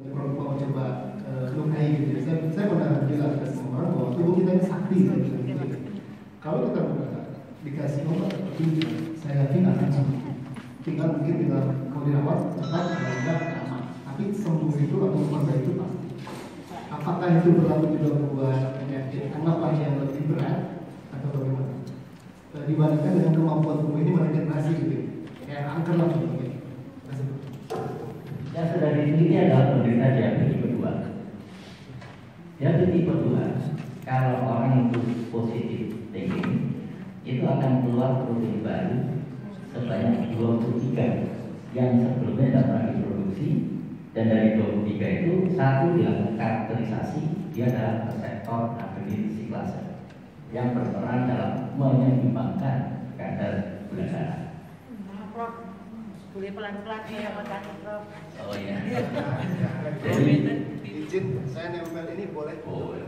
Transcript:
Mau coba uh, lukai gitu, ya. saya, saya pernah bilang ke semua orang bahwa tubuh kita ini sakti gitu. Kalau kita dikasih obat seperti saya yakin akan sembuh. Tinggal mungkin tinggal kalau dirawat cepat, kalau enggak aman. Tapi sembuh itu atau sembuh itu pasti. Apakah itu berlaku juga buat penyakit anggaplah yang lebih berat atau bagaimana? Uh, dibandingkan dengan kemampuan tubuh ini meregenerasi gitu, Sudah diteliti adalah penderita diabetes tipe 2. Diabetes tipe 2, kalau orang itu positif thinking, itu akan keluar protein baru sebanyak 23 yang sebelumnya tidak pernah diproduksi dan dari 23 itu satu dilakukan karakterisasi dia adalah reseptor adenin siklase yang berperan dalam menyeimbangkan kadar gula darah. boleh pelan-pelan ya Prof. Oh iya. Izin saya nempel ini boleh? Boleh,